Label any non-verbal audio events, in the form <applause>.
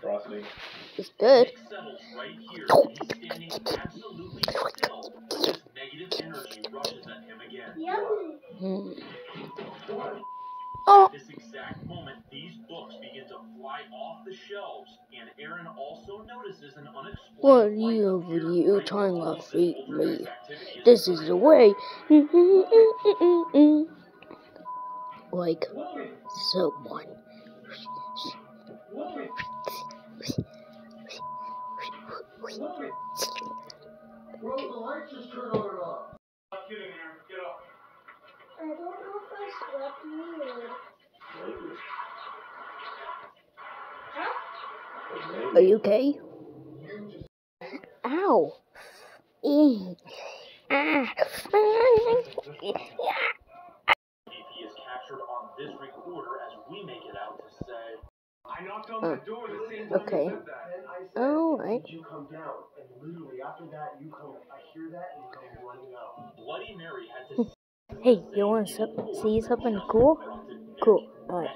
Frosty. It's good. settles right here, and he's standing absolutely still. This negative energy rushes at him again. Oh, this exact moment, these books begin to fly off the shelves, and Aaron also notices an unexplained what are you appear over you right trying to feed me? This is the way. Mm-hmm, mm-hmm, mm-hmm, like someone. Bro, the lights just turned on and off. I don't know if I slept weird. Are you okay? Ow. Mm. Ah. He is captured on this recorder as we make it out to say, I knocked on the door the same time okay. you said that. Oh, and I you come down? And literally after that, you come, I hear that and you come running out. Bloody Mary had to <laughs> Hey, you want to see something cool? Cool. Alright.